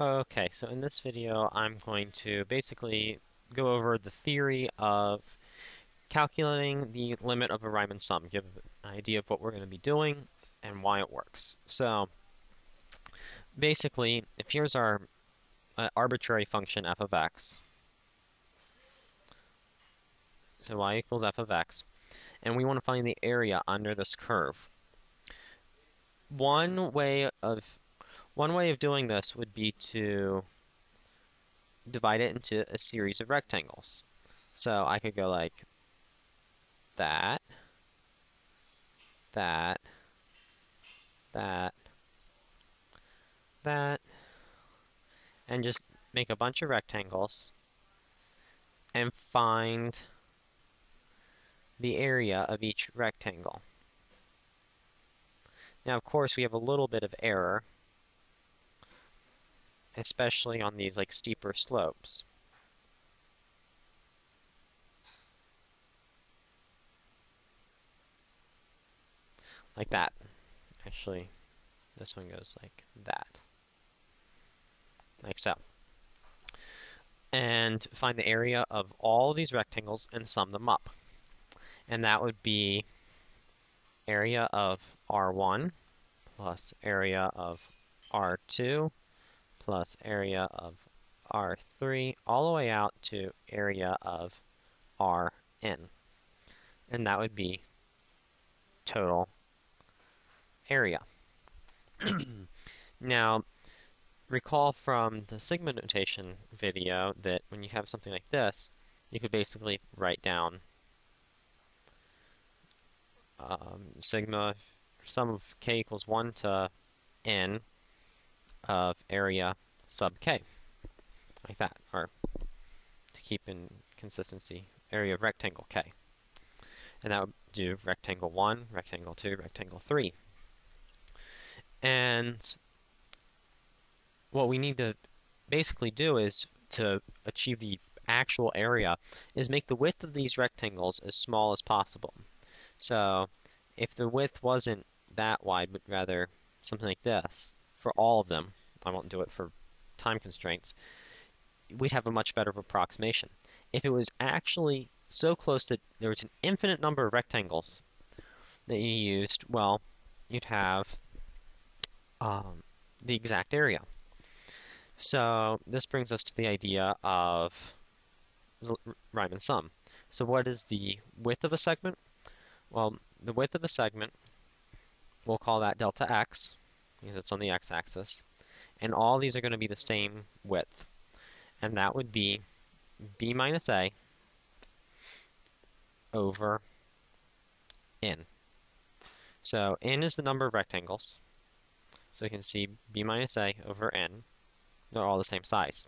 Okay, so in this video I'm going to basically go over the theory of calculating the limit of a Riemann sum, give an idea of what we're going to be doing and why it works. So basically, if here's our uh, arbitrary function f of x, so y equals f of x, and we want to find the area under this curve. One way of one way of doing this would be to divide it into a series of rectangles. So I could go like that, that, that, that, and just make a bunch of rectangles and find the area of each rectangle. Now, of course, we have a little bit of error especially on these like steeper slopes. Like that. Actually, this one goes like that. Like so. And find the area of all these rectangles and sum them up. And that would be area of R1 plus area of R2 plus area of R3 all the way out to area of Rn. And that would be total area. now, recall from the sigma notation video that when you have something like this, you could basically write down um, sigma sum of k equals 1 to n of area sub k, like that, or to keep in consistency, area of rectangle k. And that would do rectangle 1, rectangle 2, rectangle 3. And what we need to basically do is to achieve the actual area is make the width of these rectangles as small as possible. So if the width wasn't that wide, but rather something like this, for all of them. I won't do it for time constraints. We'd have a much better approximation. If it was actually so close that there was an infinite number of rectangles that you used, well, you'd have um, the exact area. So this brings us to the idea of Riemann sum. So what is the width of a segment? Well, the width of a segment, we'll call that delta x because it's on the x-axis. And all these are going to be the same width. And that would be b minus a over n. So n is the number of rectangles. So you can see b minus a over n. They're all the same size.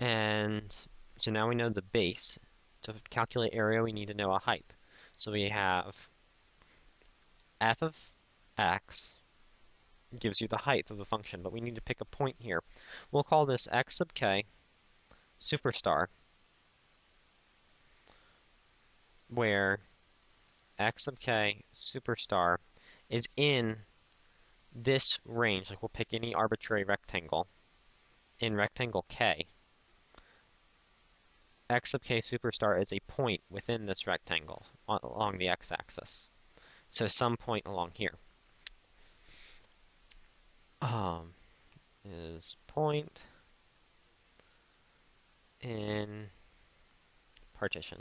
And so now we know the base. To calculate area, we need to know a height. So we have f of x gives you the height of the function, but we need to pick a point here. We'll call this x sub k superstar, where x sub k superstar is in this range. Like we'll pick any arbitrary rectangle in rectangle k. x sub k superstar is a point within this rectangle along the x-axis. So some point along here um, is point in partition.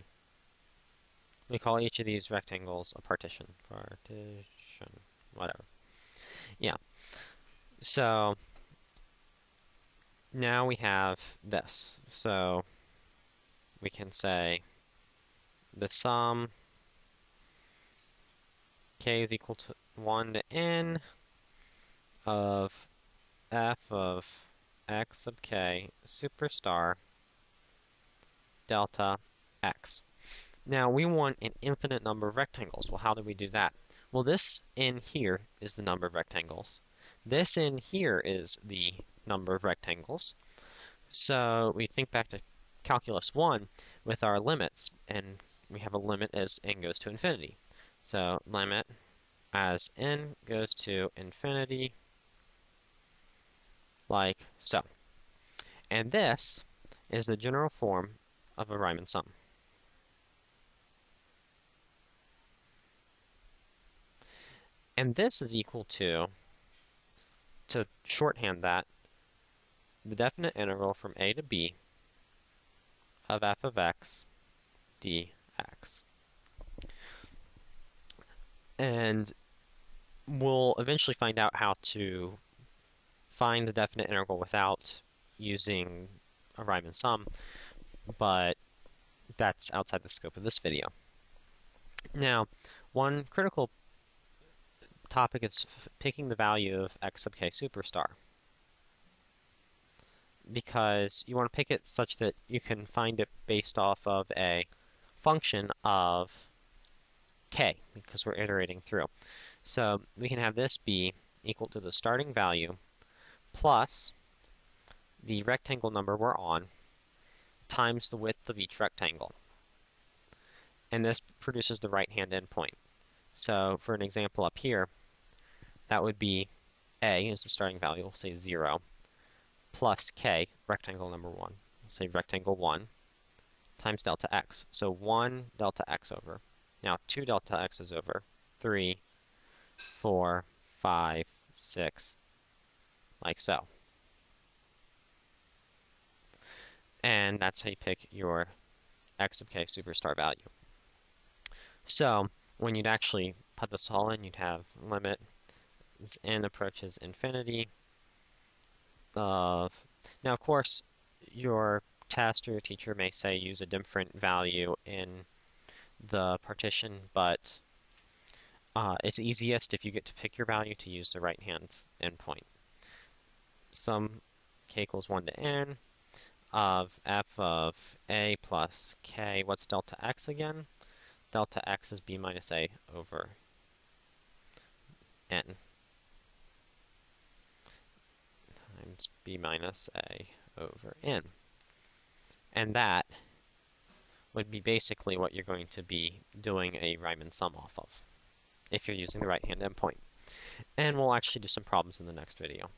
We call each of these rectangles a partition. Partition, whatever. Yeah. So now we have this. So we can say the sum k is equal to 1 to n of f of x sub k superstar delta x. Now we want an infinite number of rectangles. Well, how do we do that? Well, this in here is the number of rectangles. This in here is the number of rectangles. So we think back to calculus 1 with our limits, and we have a limit as n goes to infinity. So limit as n goes to infinity like so. And this is the general form of a Riemann sum. And this is equal to, to shorthand that, the definite integral from a to b of f of x dx. And we'll eventually find out how to find the definite integral without using a Riemann sum, but that's outside the scope of this video. Now, one critical topic is picking the value of x sub k superstar. Because you want to pick it such that you can find it based off of a function of k, because we're iterating through. So we can have this be equal to the starting value plus the rectangle number we're on times the width of each rectangle. And this produces the right-hand endpoint. So for an example up here, that would be a is the starting value, we'll say 0, plus k, rectangle number 1, we'll say rectangle 1, times delta x. So 1 delta x over. Now 2 delta x is over 3, 4, 5, 6, like so. And that's how you pick your x of k superstar value. So when you'd actually put this all in, you'd have limit as n approaches infinity of, now of course, your test or your teacher may say use a different value in the partition, but uh, it's easiest if you get to pick your value to use the right-hand endpoint. Sum k equals 1 to n of f of a plus k. What's delta x again? Delta x is b minus a over n. times b minus a over n. And that would be basically what you're going to be doing a Riemann sum off of, if you're using the right-hand endpoint. And we'll actually do some problems in the next video.